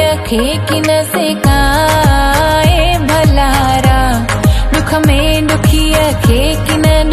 खेकी न सेकाए भलारा दुख में दुखी अखे कि न